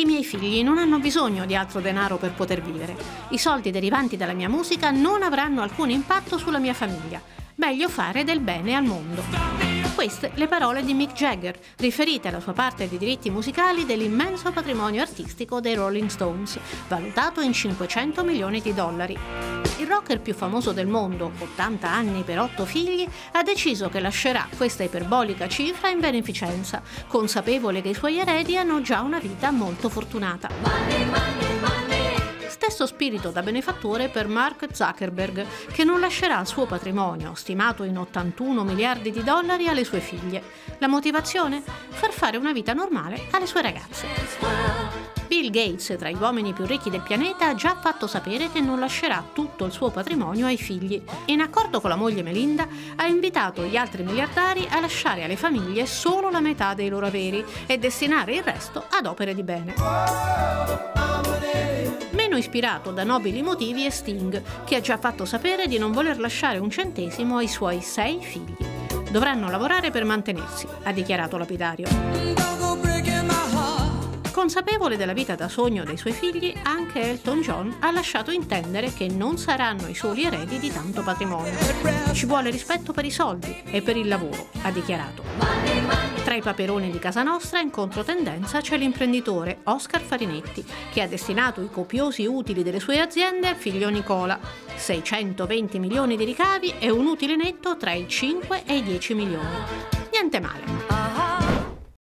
I miei figli non hanno bisogno di altro denaro per poter vivere. I soldi derivanti dalla mia musica non avranno alcun impatto sulla mia famiglia. Meglio fare del bene al mondo. Queste le parole di Mick Jagger, riferite alla sua parte di diritti musicali dell'immenso patrimonio artistico dei Rolling Stones, valutato in 500 milioni di dollari. Il rocker più famoso del mondo, 80 anni per 8 figli, ha deciso che lascerà questa iperbolica cifra in beneficenza, consapevole che i suoi eredi hanno già una vita molto fortunata. Money, money, money stesso spirito da benefattore per Mark Zuckerberg, che non lascerà il suo patrimonio, stimato in 81 miliardi di dollari, alle sue figlie. La motivazione? Far fare una vita normale alle sue ragazze. Bill Gates, tra gli uomini più ricchi del pianeta, ha già fatto sapere che non lascerà tutto il suo patrimonio ai figli. In accordo con la moglie Melinda, ha invitato gli altri miliardari a lasciare alle famiglie solo la metà dei loro averi e destinare il resto ad opere di bene. Meno ispirato da nobili motivi è Sting, che ha già fatto sapere di non voler lasciare un centesimo ai suoi sei figli. Dovranno lavorare per mantenersi, ha dichiarato lapidario. Consapevole della vita da sogno dei suoi figli, anche Elton John ha lasciato intendere che non saranno i soli eredi di tanto patrimonio. Ci vuole rispetto per i soldi e per il lavoro, ha dichiarato. Tra i paperoni di casa nostra, in controtendenza, c'è l'imprenditore Oscar Farinetti, che ha destinato i copiosi utili delle sue aziende al figlio Nicola. 620 milioni di ricavi e un utile netto tra i 5 e i 10 milioni. Niente male.